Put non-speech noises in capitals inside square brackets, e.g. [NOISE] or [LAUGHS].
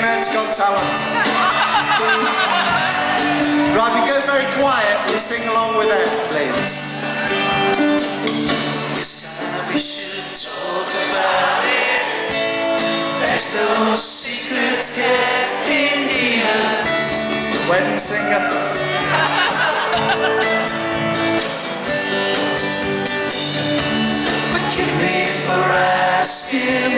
Britain's Got Talent. right, we go very quiet. We sing along with it, please. This time we should talk about it. There's no secrets kept in here. The wedding singer. [LAUGHS] Forgive me for asking.